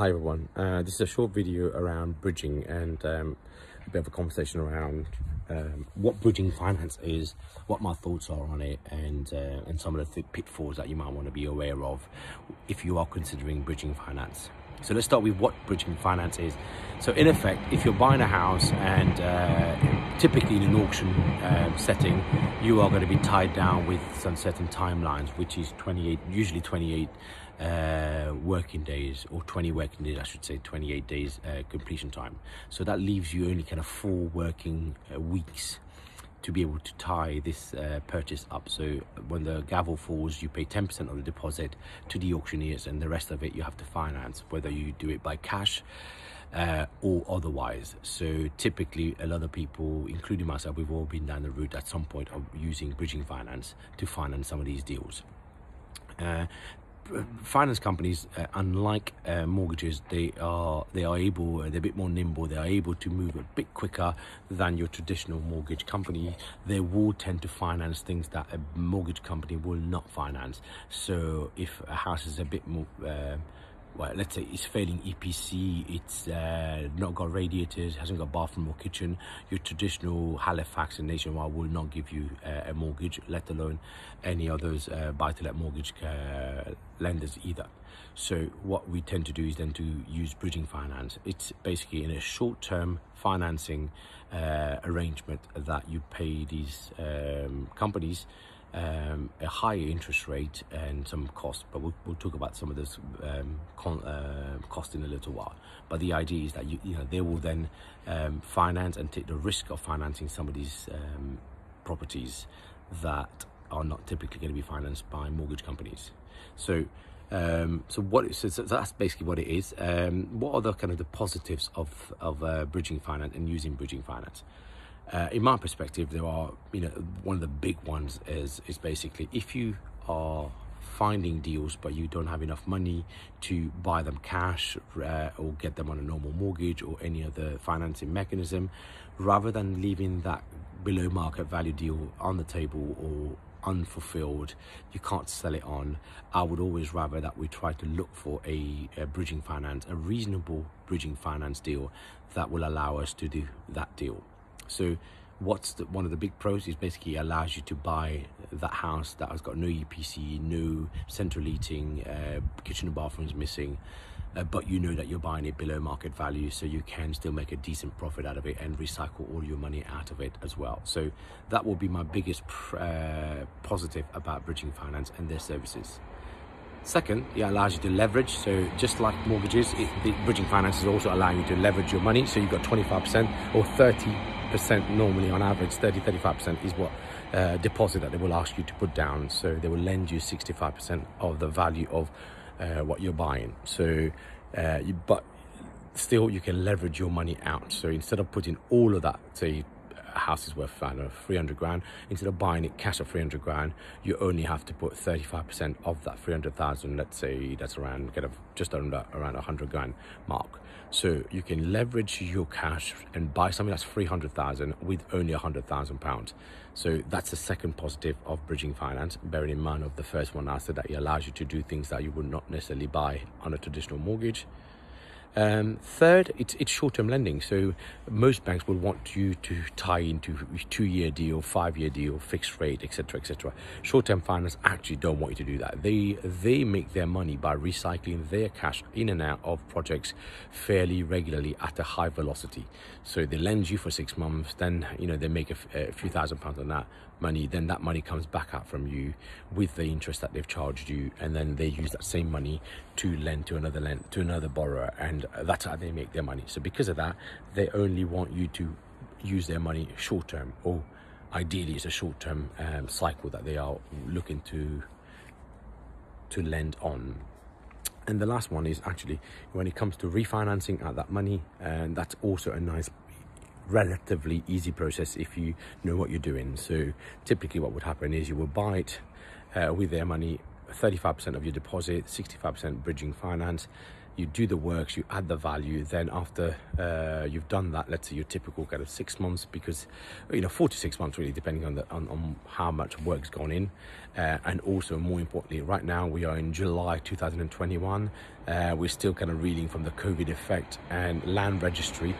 Hi everyone, uh, this is a short video around bridging and um, a bit of a conversation around um, what bridging finance is, what my thoughts are on it and uh, and some of the pitfalls that you might want to be aware of if you are considering bridging finance. So let's start with what bridging finance is. So in effect, if you're buying a house and uh, typically in an auction uh, setting, you are going to be tied down with some certain timelines, which is 28, usually 28 uh, working days or 20 working days, I should say 28 days uh, completion time. So that leaves you only kind of four working uh, weeks to be able to tie this uh, purchase up. So when the gavel falls, you pay 10% of the deposit to the auctioneers and the rest of it you have to finance, whether you do it by cash uh, or otherwise. So typically a lot of people, including myself, we've all been down the route at some point of using bridging finance to finance some of these deals. Uh, finance companies, uh, unlike uh, mortgages, they are they are able, uh, they're a bit more nimble. They are able to move a bit quicker than your traditional mortgage company. They will tend to finance things that a mortgage company will not finance. So if a house is a bit more uh, well, let's say it's failing EPC, it's uh, not got radiators, hasn't got bathroom or kitchen, your traditional Halifax and Nationwide will not give you uh, a mortgage, let alone any others uh, buy-to-let mortgage uh, lenders either. So what we tend to do is then to use bridging finance. It's basically in a short-term financing uh, arrangement that you pay these um, companies um, a higher interest rate and some cost, but we'll, we'll talk about some of this um, con, uh, cost in a little while. But the idea is that you, you know they will then um, finance and take the risk of financing some of these um, properties that are not typically going to be financed by mortgage companies. So. Um, so what so, so that's basically what it is. Um, what are the kind of the positives of of uh, bridging finance and using bridging finance? Uh, in my perspective, there are, you know, one of the big ones is is basically if you are finding deals but you don't have enough money to buy them cash uh, or get them on a normal mortgage or any other financing mechanism, rather than leaving that below market value deal on the table or unfulfilled, you can't sell it on. I would always rather that we try to look for a, a bridging finance, a reasonable bridging finance deal that will allow us to do that deal. So what's the, one of the big pros is basically allows you to buy that house that has got no EPC, no central heating, uh, kitchen and bathrooms missing, uh, but you know that you're buying it below market value, so you can still make a decent profit out of it and recycle all your money out of it as well. So that will be my biggest uh, positive about bridging finance and their services. Second, it allows you to leverage. So just like mortgages, it, the bridging finance is also allowing you to leverage your money. So you've got 25% or 30% normally on average, 30, 35% is what uh, deposit that they will ask you to put down. So they will lend you 65% of the value of uh, what you're buying. So, uh, you, but still you can leverage your money out. So instead of putting all of that, say house is worth, I know, 300 grand. Instead of buying it cash at 300 grand, you only have to put 35% of that 300,000. Let's say that's around kind of just under around 100 grand mark. So you can leverage your cash and buy something that's 300,000 with only 100,000 pounds. So that's the second positive of bridging finance, bearing in mind of the first one I said that it allows you to do things that you would not necessarily buy on a traditional mortgage. Um, third, it's, it's short-term lending. So most banks will want you to tie into two-year deal, five-year deal, fixed rate, etc., etc. Short-term finance actually don't want you to do that. They they make their money by recycling their cash in and out of projects fairly regularly at a high velocity. So they lend you for six months, then you know they make a, a few thousand pounds on that money. Then that money comes back out from you with the interest that they've charged you, and then they use that same money to lend to another lend to another borrower and and that's how they make their money. So because of that, they only want you to use their money short term, or ideally it's a short term um, cycle that they are looking to to lend on. And the last one is actually when it comes to refinancing out that money, and that's also a nice relatively easy process if you know what you're doing. So typically what would happen is you will buy it uh, with their money 35% of your deposit, 65% bridging finance, you do the works, you add the value. Then after uh, you've done that, let's say your typical kind of six months, because you know four to six months really, depending on the on, on how much work's gone in, uh, and also more importantly, right now we are in July 2021. Uh, we're still kind of reeling from the COVID effect, and land registry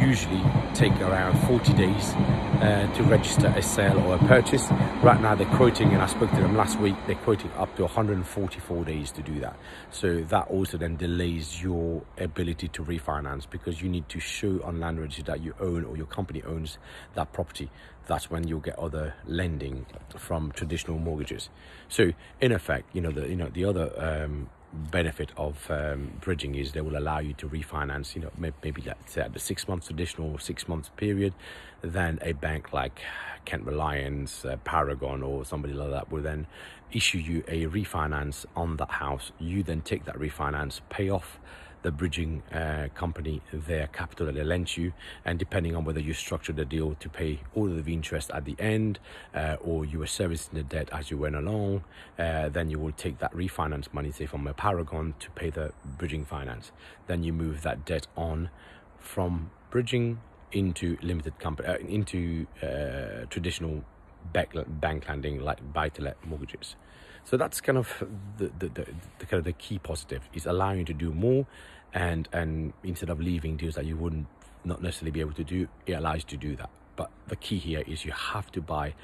usually take around 40 days uh, to register a sale or a purchase. Right now they're quoting, and I spoke to them last week, they're quoting up to 144 days to do that. So that also then delays your ability to refinance because you need to show on land registry that you own or your company owns that property. That's when you'll get other lending from traditional mortgages. So in effect, you know the you know the other um, benefit of um, bridging is they will allow you to refinance you know maybe let's say at the six months additional six months period then a bank like kent reliance uh, paragon or somebody like that will then issue you a refinance on that house. You then take that refinance pay off the bridging uh, company their capital that they lent you. And depending on whether you structured the deal to pay all of the interest at the end uh, or you were servicing the debt as you went along uh, then you will take that refinance money say from a paragon to pay the bridging finance. Then you move that debt on from bridging into limited company uh, into uh, traditional bank, bank lending like buy to let mortgages so that's kind of the, the, the, the, kind of the key positive is allowing you to do more and and instead of leaving deals that you wouldn't not necessarily be able to do, it allows you to do that. But the key here is you have to buy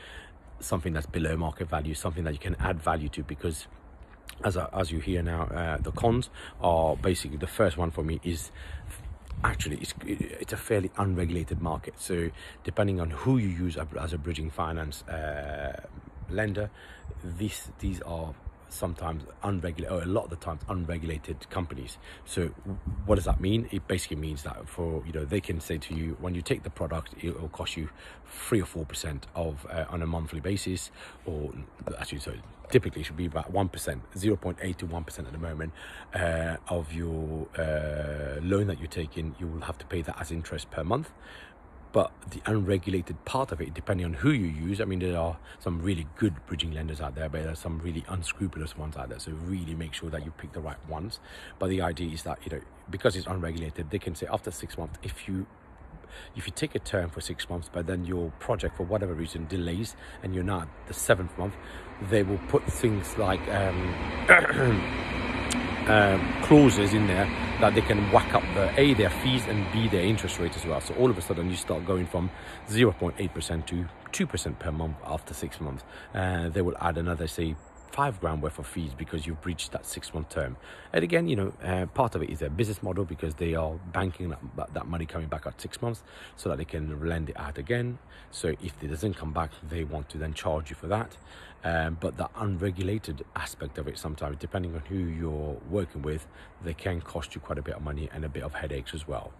something that's below market value, something that you can add value to because as, as you hear now, uh, the cons are basically the first one for me is actually it's, it's a fairly unregulated market so depending on who you use as a bridging finance uh, lender this these are sometimes unregulated or a lot of the times unregulated companies. So what does that mean? It basically means that for you know they can say to you when you take the product it will cost you three or four percent of uh, on a monthly basis or actually so typically should be about 1%, 0.8 to 1% at the moment uh, of your uh, loan that you're taking, you will have to pay that as interest per month but the unregulated part of it, depending on who you use, I mean, there are some really good bridging lenders out there, but there are some really unscrupulous ones out there. So really make sure that you pick the right ones. But the idea is that, you know, because it's unregulated, they can say after six months, if you if you take a term for six months, but then your project, for whatever reason, delays and you're not the seventh month, they will put things like um, um, clauses in there that they can whack up the A, their fees, and B, their interest rate as well. So all of a sudden, you start going from 0.8% to 2% per month after six months. Uh, they will add another, say, five grand worth of fees because you've breached that six month term. And again, you know, uh, part of it is their business model because they are banking that, that money coming back at six months so that they can lend it out again. So if it doesn't come back, they want to then charge you for that. Um, but the unregulated aspect of it sometimes, depending on who you're working with, they can cost you quite a bit of money and a bit of headaches as well.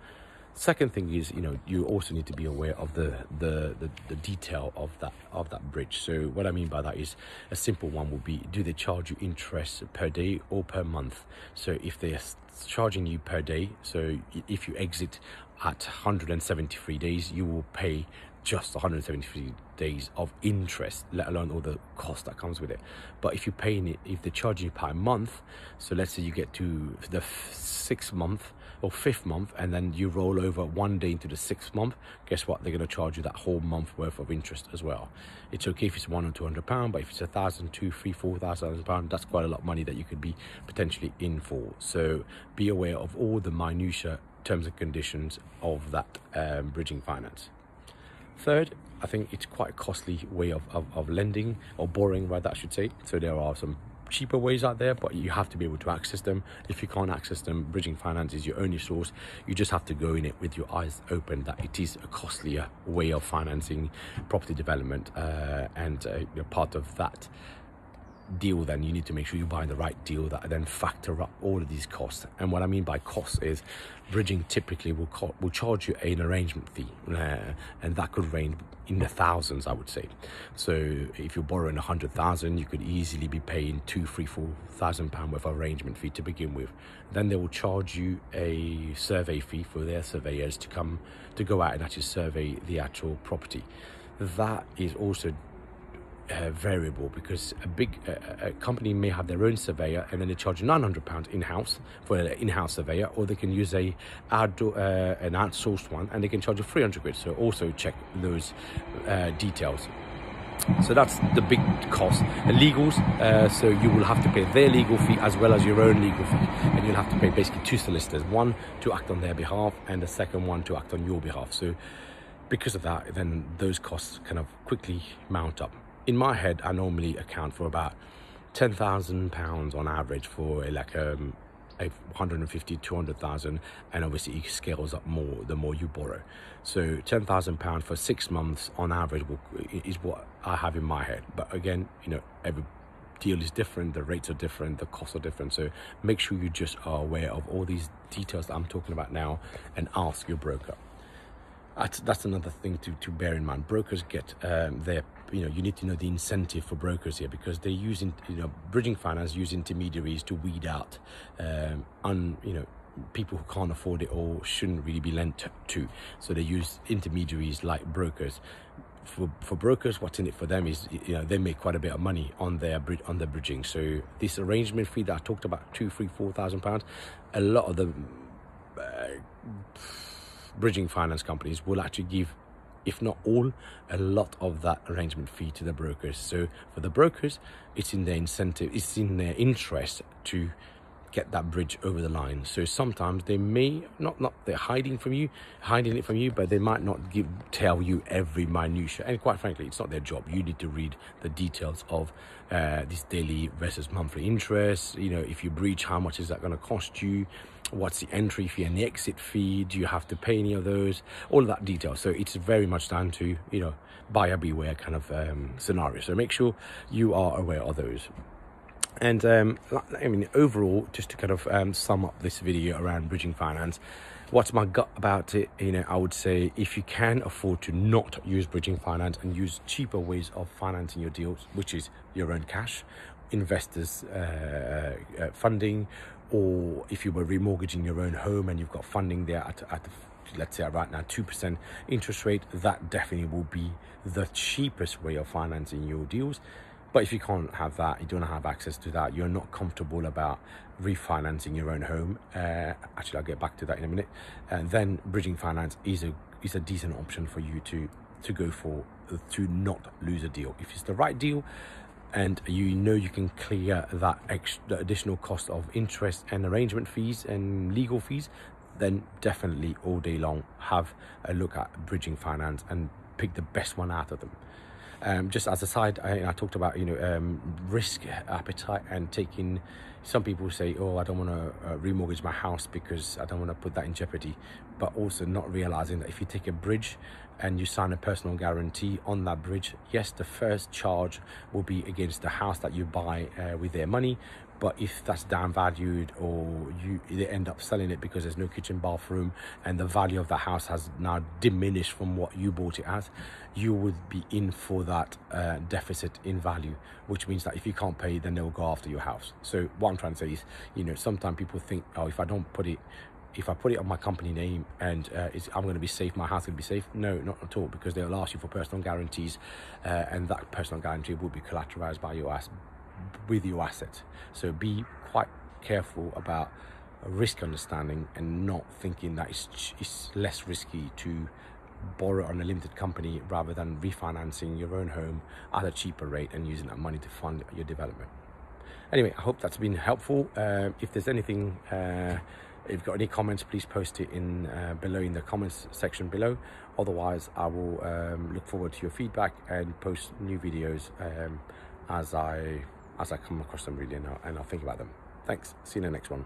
Second thing is, you know, you also need to be aware of the, the, the, the, detail of that of that bridge. So what I mean by that is a simple one would be, do they charge you interest per day or per month? So if they're charging you per day, so if you exit at 173 days, you will pay just 173 days of interest, let alone all the cost that comes with it. But if you're paying it, if they're charging you per month, so let's say you get to the sixth month or fifth month and then you roll over one day into the sixth month, guess what? They're going to charge you that whole month worth of interest as well. It's okay if it's one or two hundred pound, but if it's a thousand, two, three, four thousand pound, that's quite a lot of money that you could be potentially in for. So be aware of all the minutia terms and conditions of that um, bridging finance. Third, I think it's quite a costly way of, of, of lending or borrowing, rather, I should say. So there are some cheaper ways out there, but you have to be able to access them. If you can't access them, bridging finance is your only source. You just have to go in it with your eyes open that it is a costlier way of financing property development, uh, and uh, you're part of that deal then you need to make sure you're buying the right deal that then factor up all of these costs. And what i mean by costs is bridging typically will co- will charge you an arrangement fee uh, and that could range in the thousands i would say. So if you're borrowing a hundred thousand you could easily be paying two three four thousand pound worth of arrangement fee to begin with. Then they will charge you a survey fee for their surveyors to come to go out and actually survey the actual property. That is also uh, variable because a big uh, a company may have their own surveyor and then they charge 900 pounds in-house for an in-house surveyor or they can use a outdoor uh, an outsourced one and they can charge you 300 quid. So also check those uh, details. So that's the big cost. Legals uh, so you will have to pay their legal fee as well as your own legal fee. And you'll have to pay basically two solicitors one to act on their behalf and the second one to act on your behalf. So because of that then those costs kind of quickly mount up in my head, I normally account for about ten thousand pounds on average for like um, a 150 200,000 and obviously it scales up more the more you borrow. So 10,000 pounds for six months on average will, is what I have in my head. But again you know every deal is different the rates are different the costs are different. So make sure you just are aware of all these details that I'm talking about now and ask your broker. That's, that's another thing to, to bear in mind. Brokers get um, their, you know, you need to know the incentive for brokers here because they're using, you know, bridging finance use intermediaries to weed out, um, un, you know, people who can't afford it or shouldn't really be lent to. So they use intermediaries like brokers. For, for brokers, what's in it for them is you know they make quite a bit of money on their on their bridging. So this arrangement fee that I talked about, two, three, four thousand pounds, a lot of the uh, bridging finance companies will actually give if not all, a lot of that arrangement fee to the brokers. So for the brokers, it's in their incentive, it's in their interest to get that bridge over the line. So sometimes they may not not they're hiding from you, hiding it from you, but they might not give tell you every minutia. And quite frankly, it's not their job. You need to read the details of uh, this daily versus monthly interest. You know, if you breach, how much is that going to cost you? What's the entry fee and the exit fee? Do you have to pay any of those? All of that detail. So it's very much down to you know buyer beware kind of um, scenario. So make sure you are aware of those. And um, I mean, overall, just to kind of um, sum up this video around bridging finance, what's my gut about it? You know, I would say if you can afford to not use bridging finance and use cheaper ways of financing your deals, which is your own cash, investors' uh, uh, funding, or if you were remortgaging your own home and you've got funding there at, at let's say right now 2% interest rate that definitely will be the cheapest way of financing your deals but if you can't have that, you don't have access to that, you're not comfortable about refinancing your own home. Uh, actually, I'll get back to that in a minute. And uh, then bridging finance is a is a decent option for you to to go for to not lose a deal. If it's the right deal, and you know you can clear that extra additional cost of interest and arrangement fees and legal fees, then definitely all day long have a look at bridging finance and pick the best one out of them. Um, just as a side, I, I talked about you know um, risk appetite and taking. Some people say, "Oh, I don't want to uh, remortgage my house because I don't want to put that in jeopardy," but also not realizing that if you take a bridge and you sign a personal guarantee on that bridge, yes, the first charge will be against the house that you buy uh, with their money, but if that's downvalued or you they end up selling it because there's no kitchen bathroom and the value of the house has now diminished from what you bought it as you would be in for that uh, deficit in value which means that if you can't pay then they'll go after your house so what i'm trying to say is you know sometimes people think oh if i don't put it if I put it on my company name and uh, I'm going to be safe, my house going to be safe. No, not at all, because they'll ask you for personal guarantees, uh, and that personal guarantee will be collateralized by your ass with your asset. So be quite careful about risk understanding and not thinking that it's, it's less risky to borrow on a limited company rather than refinancing your own home at a cheaper rate and using that money to fund your development. Anyway, I hope that's been helpful. Uh, if there's anything, uh, if you've got any comments, please post it in uh, below in the comments section below. Otherwise, I will um, look forward to your feedback and post new videos um, as I as I come across them really and I'll, and I'll think about them. Thanks. See you in the next one.